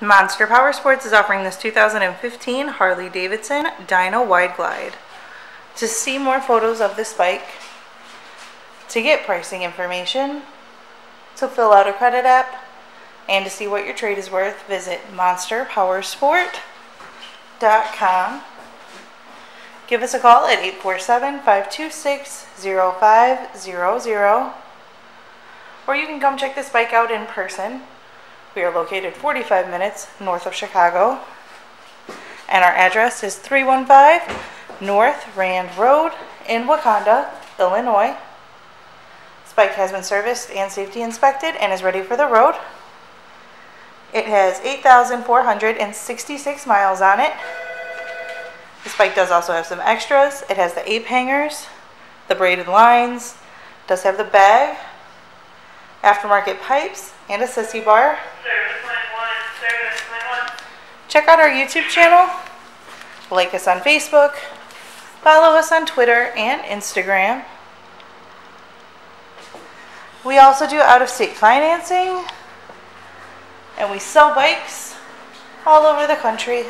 Monster Powersports is offering this 2015 Harley Davidson Dyna Wide Glide. To see more photos of this bike, to get pricing information, to fill out a credit app, and to see what your trade is worth, visit monsterpowersport.com. Give us a call at 847 526 0500 or you can come check this bike out in person. We are located 45 minutes north of Chicago, and our address is 315 North Rand Road in Wauconda, Illinois. This bike has been serviced and safety inspected and is ready for the road. It has 8,466 miles on it. This bike does also have some extras. It has the ape hangers, the braided lines, does have the bag, aftermarket pipes, and a sissy bar. Service line. Check out our YouTube channel, like us on Facebook, follow us on Twitter and Instagram. We also do out of state financing, and we sell bikes all over the country.